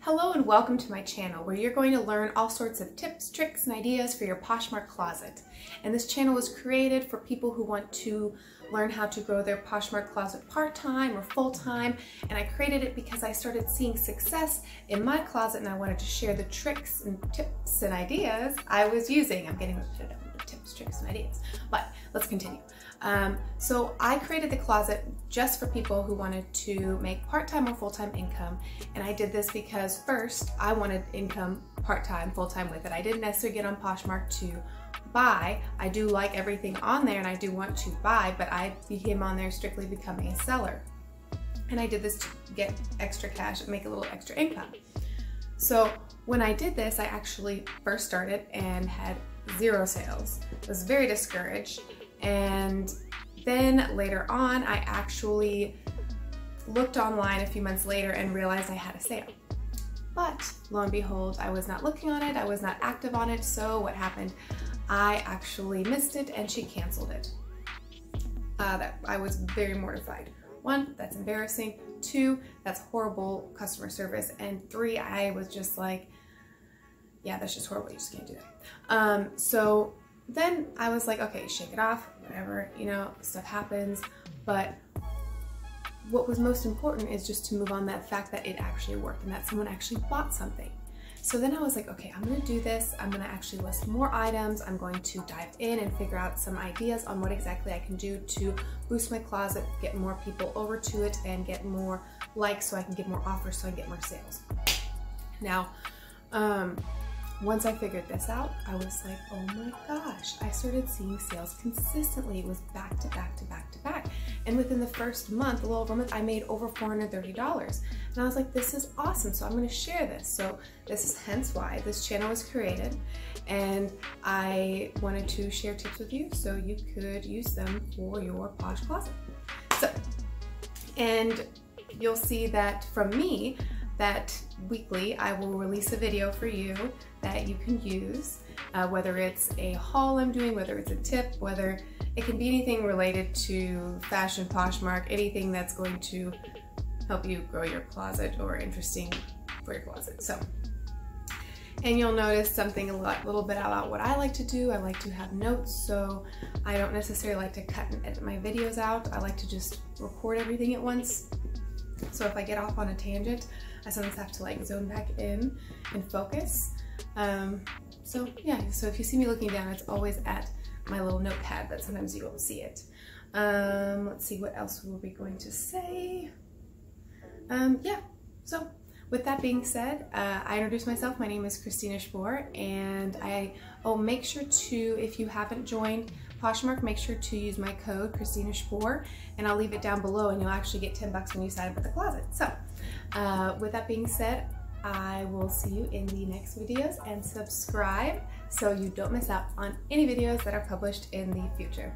Hello and welcome to my channel where you're going to learn all sorts of tips, tricks, and ideas for your Poshmark closet. And this channel was created for people who want to learn how to grow their Poshmark closet part-time or full-time. And I created it because I started seeing success in my closet and I wanted to share the tricks and tips and ideas I was using. I'm getting repetitive tips, tricks, and ideas. But let's continue. Um, so I created the closet just for people who wanted to make part-time or full-time income. And I did this because first I wanted income part-time, full-time with it. I didn't necessarily get on Poshmark to buy. I do like everything on there and I do want to buy, but I became on there strictly becoming a seller. And I did this to get extra cash and make a little extra income. So when I did this, I actually first started and had zero sales. I was very discouraged. And then later on, I actually looked online a few months later and realized I had a sale. But lo and behold, I was not looking on it, I was not active on it, so what happened? I actually missed it and she canceled it. Uh, that I was very mortified. One, that's embarrassing. Two, that's horrible customer service. And three, I was just like, yeah, that's just horrible. You just can't do that. Um, so then I was like, okay, shake it off, whatever, you know, stuff happens. But what was most important is just to move on that fact that it actually worked and that someone actually bought something. So then I was like, okay, I'm gonna do this. I'm gonna actually list more items. I'm going to dive in and figure out some ideas on what exactly I can do to boost my closet, get more people over to it, and get more likes so I can get more offers so I can get more sales. Now, um, once I figured this out, I was like, oh my gosh, I started seeing sales consistently. It was back to back to back to back. And within the first month, a little over a month, I made over $430. And I was like, this is awesome. So I'm gonna share this. So this is hence why this channel was created. And I wanted to share tips with you so you could use them for your Posh Closet. So, and you'll see that from me, that weekly I will release a video for you that you can use, uh, whether it's a haul I'm doing, whether it's a tip, whether it can be anything related to fashion, Poshmark, anything that's going to help you grow your closet or interesting for your closet. So, and you'll notice something a little bit about what I like to do. I like to have notes, so I don't necessarily like to cut and edit my videos out. I like to just record everything at once. So if I get off on a tangent, I sometimes have to like zone back in and focus. Um, so yeah, so if you see me looking down, it's always at my little notepad, but sometimes you won't see it. Um, let's see, what else were we going to say? Um, yeah, so with that being said, uh, I introduced myself. My name is Christina Spohr, and I, oh, make sure to, if you haven't joined Poshmark, make sure to use my code, Christina Spohr, and I'll leave it down below, and you'll actually get 10 bucks when you sign up at the closet. So, uh, with that being said, I will see you in the next videos and subscribe so you don't miss out on any videos that are published in the future.